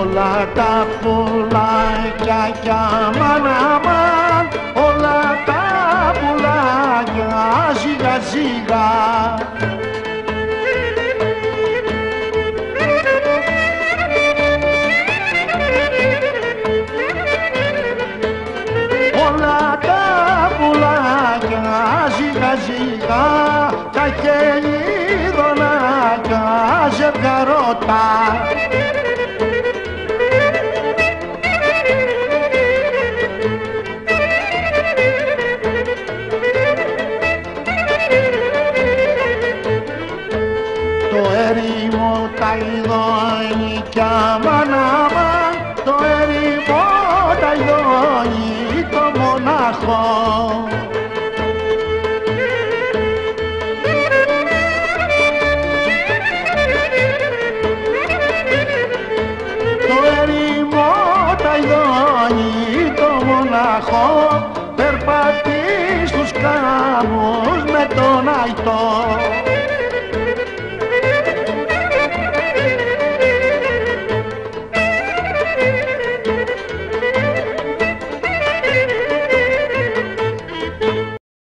Όλα τα πουλάκια κι αμάν αμάν Όλα τα πουλάκια ζυγα ζυγα Όλα τα πουλάκια ζυγα ζυγα Τα χελιδονάκια ζευγαρώτα Το έρημο τα ειδώνει κι αμάν μονάχο Το έρημο τα ειδώνει το μονάχο Περπατεί στους κάμους με τον αϊτό